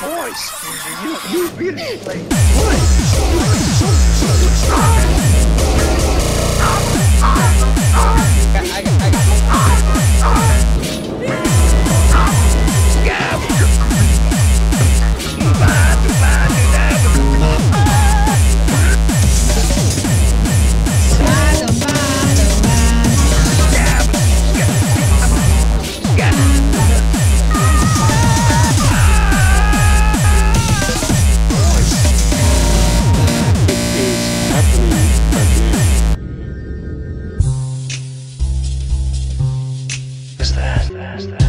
voice. You, you really play voice. that.